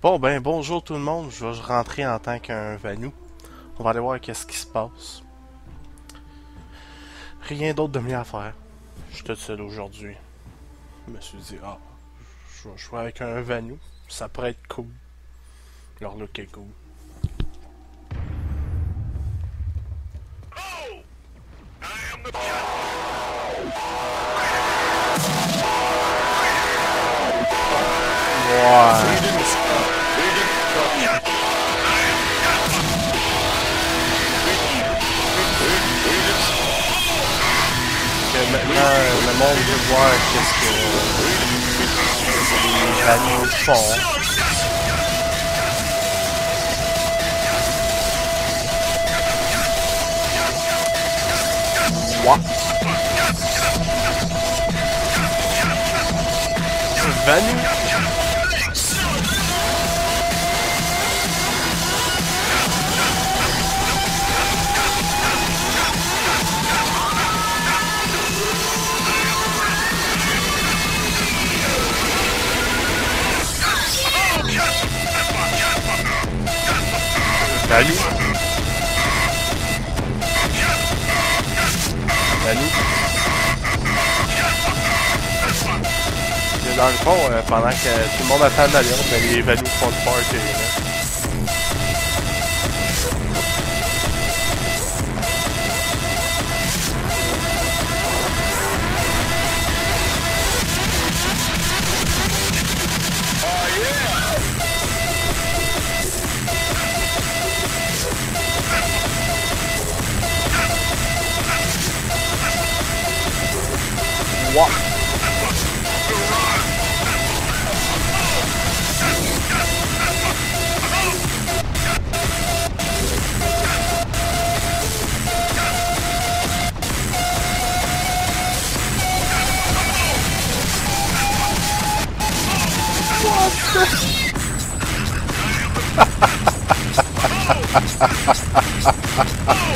Bon ben bonjour tout le monde, je vais rentrer en tant qu'un Vanou. On va aller voir qu'est-ce qui se passe. Rien d'autre de mieux à faire. Je suis tout seul aujourd'hui. Je me suis dit, ah, je vais jouer avec un Vanou. Ça pourrait être cool. Leur look est cool. Ouais. Que maintenant, le monde veut voir qu'est-ce que les Vanous font. What? Vanu? Mais Dans le fond, euh, pendant que tout le monde attend d'aller, ben, les Vanous font le party. Là. 怖ハハハハハ